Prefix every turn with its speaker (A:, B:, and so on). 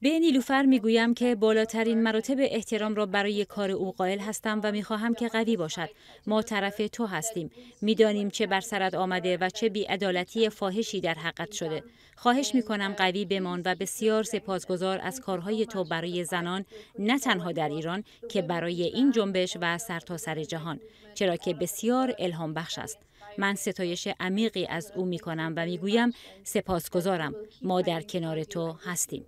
A: به نیلوفر می‌گویم که بالاترین مراتب احترام را برای کار او قائل هستم و می‌خواهم که قوی باشد. ما طرف تو هستیم. می‌دانیم چه بر سرت آمده و چه بیعدالتی فاحشی در حقت شده. خواهش می‌کنم قوی بمان و بسیار سپاسگزار از کارهای تو برای زنان نه تنها در ایران که برای این جنبش و سرتاسر سر جهان. چرا که بسیار الهام بخش است. من ستایش عمیقی از او می کنم و می گویم سپاسگزارم. ما در کنار تو هستیم.